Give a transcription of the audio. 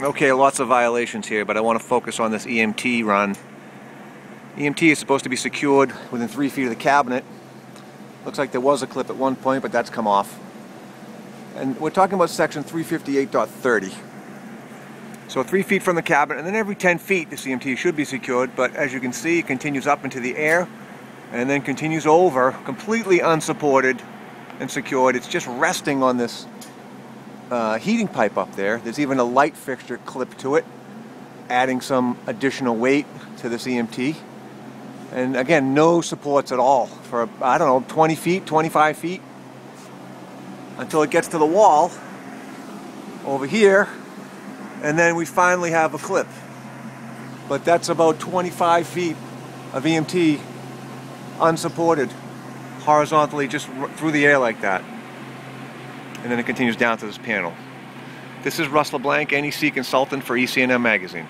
Okay, lots of violations here, but I want to focus on this EMT run. EMT is supposed to be secured within three feet of the cabinet. Looks like there was a clip at one point, but that's come off. And we're talking about section 358.30. So three feet from the cabinet, and then every 10 feet the EMT should be secured, but as you can see, it continues up into the air, and then continues over, completely unsupported and secured. It's just resting on this uh, heating pipe up there. There's even a light fixture clipped to it, adding some additional weight to this EMT. And again, no supports at all for, I don't know, 20 feet, 25 feet, until it gets to the wall over here, and then we finally have a clip. But that's about 25 feet of EMT unsupported, horizontally, just through the air like that and then it continues down to this panel. This is Russ LeBlanc, NEC consultant for EC&M Magazine.